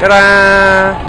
짜란.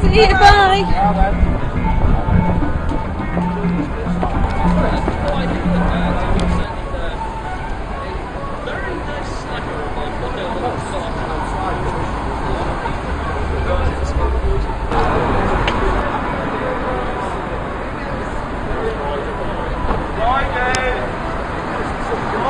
See you, bye.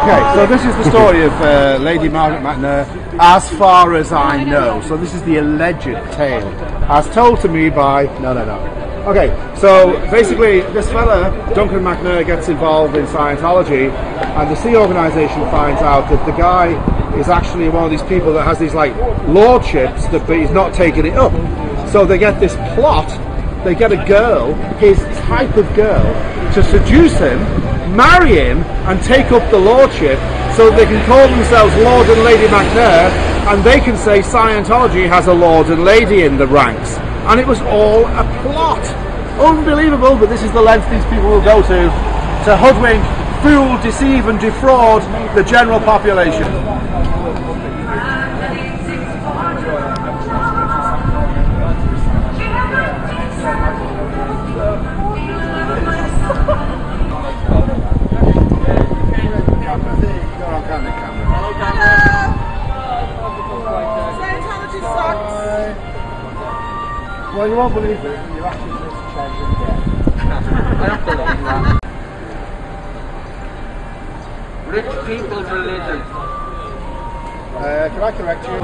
Okay, so this is the story of uh, Lady Margaret McNair, as far as I know. So this is the alleged tale, as told to me by no, no, no. Okay, so basically, this fella Duncan McNair gets involved in Scientology, and the Sea Organisation finds out that the guy is actually one of these people that has these like lordships, that but he's not taking it up. So they get this plot. They get a girl, his type of girl, to seduce him marry him and take up the lordship so they can call themselves Lord and Lady McNair and they can say Scientology has a Lord and Lady in the ranks. And it was all a plot. Unbelievable, but this is the length these people will go to to hoodwink, fool, deceive and defraud the general population. Scientology sucks. Well, you won't believe it. You're actually just changing again. I don't believe that. Rich people's religion. Uh, can I correct you?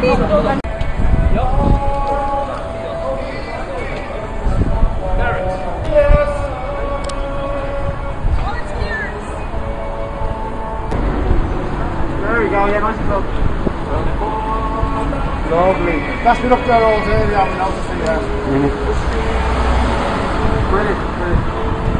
There yeah, nice and. Lovely. That's been up there all day, yeah, we noticed it, yeah. Brilliant, brilliant.